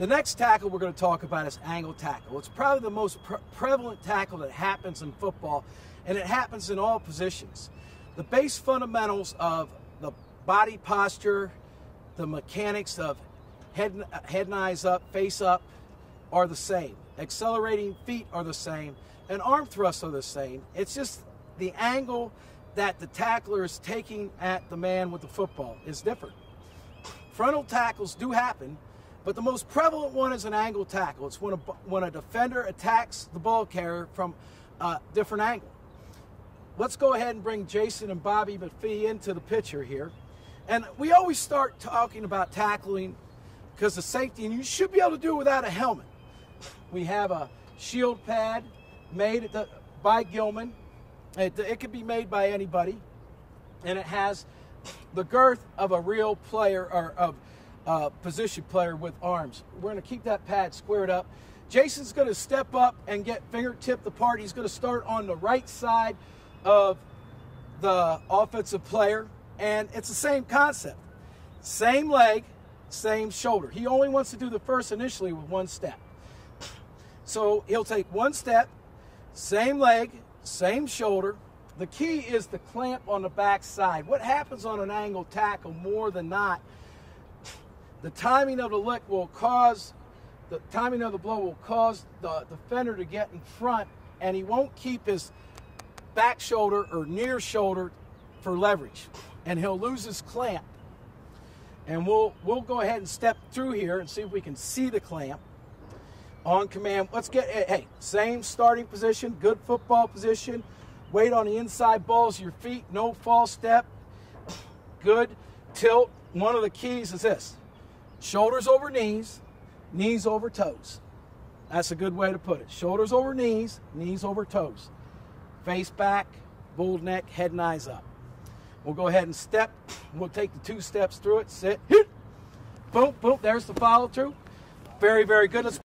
The next tackle we're going to talk about is angle tackle. It's probably the most pre prevalent tackle that happens in football, and it happens in all positions. The base fundamentals of the body posture, the mechanics of head, head and eyes up, face up, are the same. Accelerating feet are the same, and arm thrusts are the same. It's just the angle that the tackler is taking at the man with the football is different. Frontal tackles do happen, but the most prevalent one is an angle tackle. It's when a, when a defender attacks the ball carrier from a different angle. Let's go ahead and bring Jason and Bobby McPhee into the picture here. And we always start talking about tackling because of safety, and you should be able to do it without a helmet. We have a shield pad made the, by Gilman. It, it could be made by anybody, and it has the girth of a real player or of uh, position player with arms. We're going to keep that pad squared up. Jason's going to step up and get fingertip the part. He's going to start on the right side of the offensive player, and it's the same concept. Same leg, same shoulder. He only wants to do the first initially with one step. So he'll take one step, same leg, same shoulder. The key is the clamp on the back side. What happens on an angle tackle more than not the timing of the lick will cause, the timing of the blow will cause the defender to get in front and he won't keep his back shoulder or near shoulder for leverage. And he'll lose his clamp. And we'll, we'll go ahead and step through here and see if we can see the clamp on command. Let's get, hey, same starting position, good football position. Weight on the inside balls of your feet, no false step. Good tilt. One of the keys is this Shoulders over knees, knees over toes. That's a good way to put it. Shoulders over knees, knees over toes. Face back, bull neck, head and eyes up. We'll go ahead and step. We'll take the two steps through it. Sit. Boom, boom. There's the follow through. Very, very good. Let's